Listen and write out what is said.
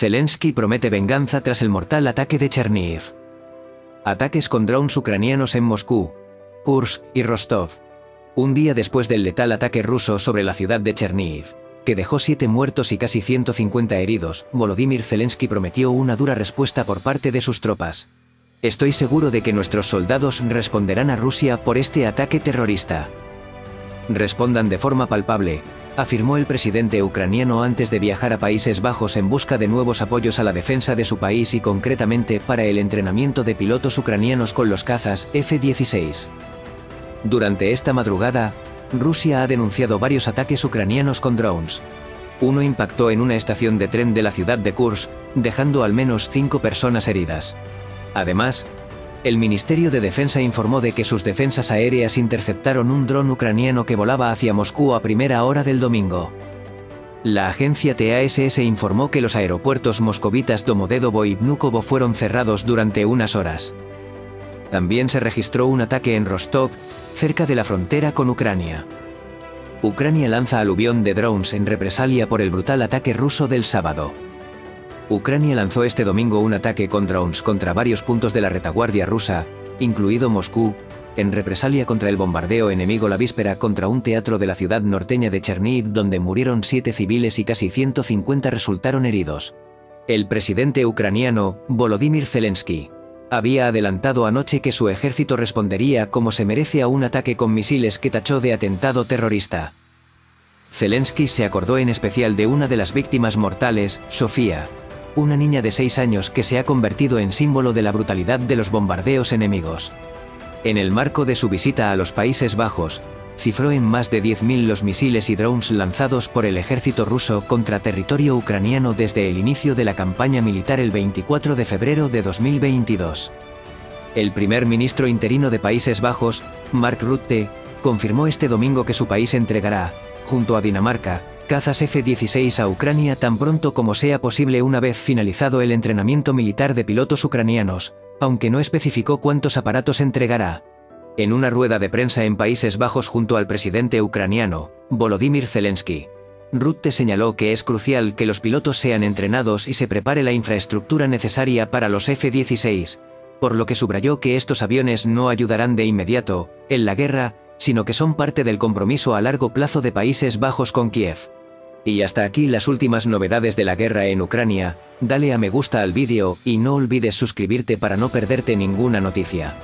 Zelensky promete venganza tras el mortal ataque de Chernihiv. Ataques con drones ucranianos en Moscú, Kursk y Rostov. Un día después del letal ataque ruso sobre la ciudad de Chernihiv, que dejó siete muertos y casi 150 heridos, Volodymyr Zelensky prometió una dura respuesta por parte de sus tropas. Estoy seguro de que nuestros soldados responderán a Rusia por este ataque terrorista. Respondan de forma palpable, afirmó el presidente ucraniano antes de viajar a Países Bajos en busca de nuevos apoyos a la defensa de su país y concretamente para el entrenamiento de pilotos ucranianos con los cazas F-16. Durante esta madrugada, Rusia ha denunciado varios ataques ucranianos con drones. Uno impactó en una estación de tren de la ciudad de Kursk, dejando al menos cinco personas heridas. Además, el Ministerio de Defensa informó de que sus defensas aéreas interceptaron un dron ucraniano que volaba hacia Moscú a primera hora del domingo. La agencia TASS informó que los aeropuertos moscovitas Domodedovo y Vnukovo fueron cerrados durante unas horas. También se registró un ataque en Rostov, cerca de la frontera con Ucrania. Ucrania lanza aluvión de drones en represalia por el brutal ataque ruso del sábado. Ucrania lanzó este domingo un ataque con drones contra varios puntos de la retaguardia rusa, incluido Moscú, en represalia contra el bombardeo enemigo la víspera contra un teatro de la ciudad norteña de Chernihiv donde murieron siete civiles y casi 150 resultaron heridos. El presidente ucraniano, Volodymyr Zelensky, había adelantado anoche que su ejército respondería como se merece a un ataque con misiles que tachó de atentado terrorista. Zelensky se acordó en especial de una de las víctimas mortales, Sofía, una niña de 6 años que se ha convertido en símbolo de la brutalidad de los bombardeos enemigos. En el marco de su visita a los Países Bajos, cifró en más de 10.000 los misiles y drones lanzados por el ejército ruso contra territorio ucraniano desde el inicio de la campaña militar el 24 de febrero de 2022. El primer ministro interino de Países Bajos, Mark Rutte, confirmó este domingo que su país entregará, junto a Dinamarca, cazas F-16 a Ucrania tan pronto como sea posible una vez finalizado el entrenamiento militar de pilotos ucranianos, aunque no especificó cuántos aparatos entregará. En una rueda de prensa en Países Bajos junto al presidente ucraniano, Volodymyr Zelensky, Rutte señaló que es crucial que los pilotos sean entrenados y se prepare la infraestructura necesaria para los F-16, por lo que subrayó que estos aviones no ayudarán de inmediato, en la guerra, sino que son parte del compromiso a largo plazo de Países Bajos con Kiev. Y hasta aquí las últimas novedades de la guerra en Ucrania, dale a me gusta al vídeo y no olvides suscribirte para no perderte ninguna noticia.